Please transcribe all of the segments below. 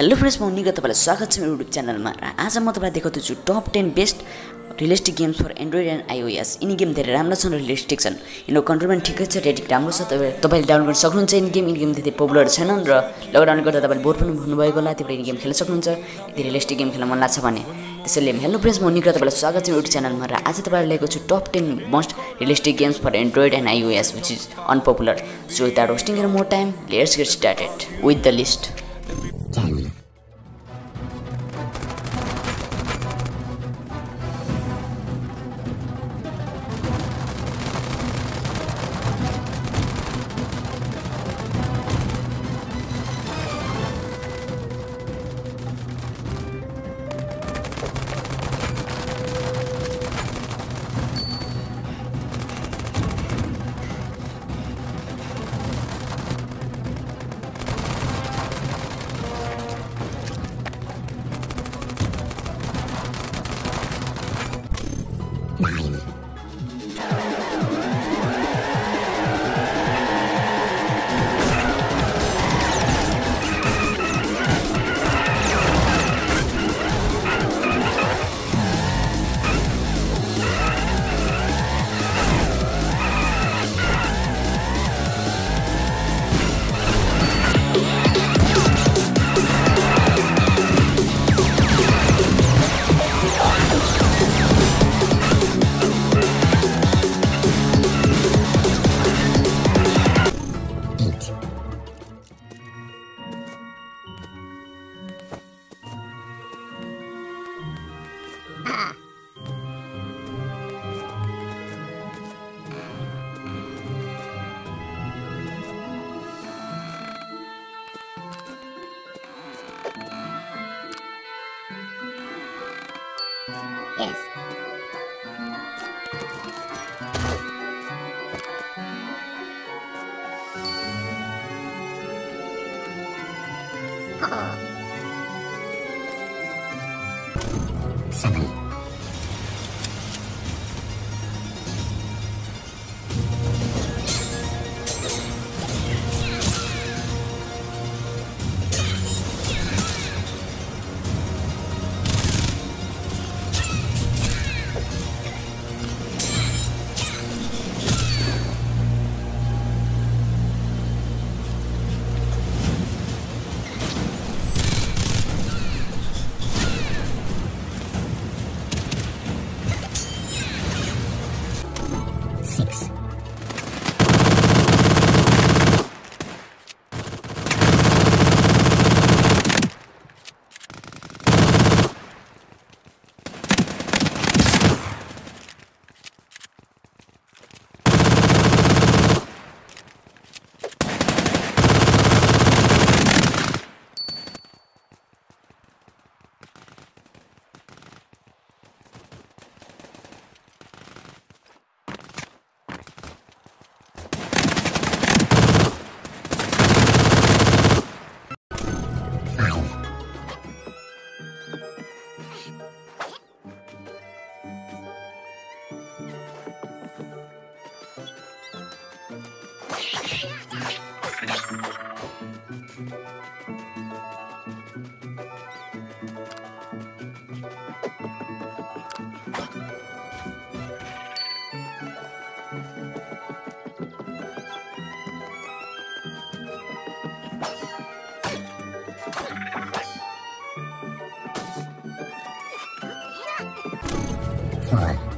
Hello friends म निको तपाईँलाई स्वागत छ मेरो युट्युब च्यानलमा र आज म तपाईँलाई देखाउँदैछु top ten best realistic games for Android and iOS यिनी गेम धेरै राम्रो छन् रियलिस्टिक छन् यिनीहरूको कन्ट्रोल पनि ठिकै छ रेटिङ राम्रो छ तपाईँ तपाईँले डाउनलोड गर्न सक्नुहुन्छ यिनी गेम यिनी गेम त्यति पपुलर छैनन् र लकडाउनले गर्दा तपाईँले बोर पनि हुनुभएको होला त्यही यिनी गेम खेल्न सक्नुहुन्छ यदि रियलिस्टिक गेम खेल्न मन लाग्छ भने त्यसैले हेलो फ्रेन्ड्स म निक्र तपाईँलाई स्वागत छ युट्युब च्यानलमा र आज तपाईँलाई लिएको छु top ten most realistic games for Android and iOS which is unpopular so without wasting more time let's get started with the list eight, yes, seven, six. Fine.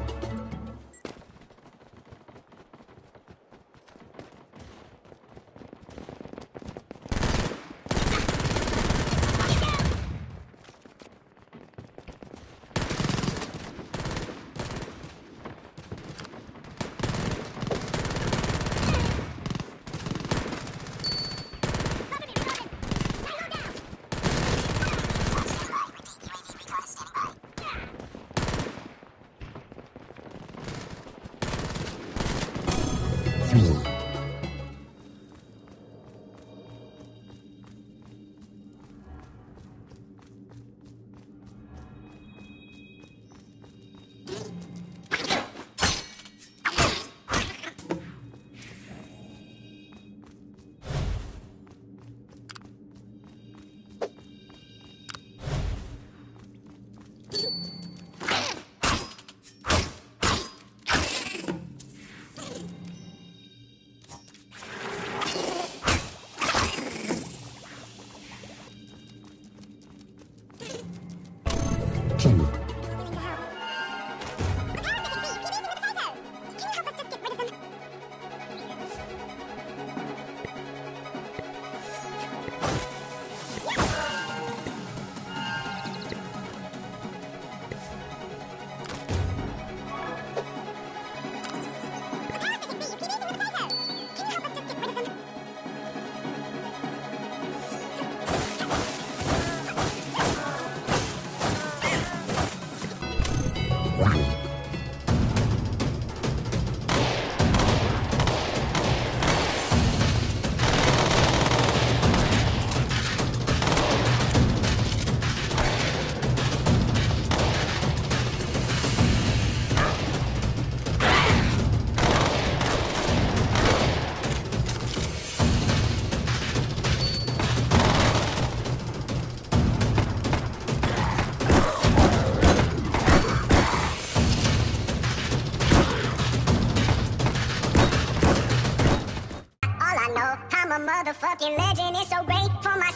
Motherfucking legend. It's so great for my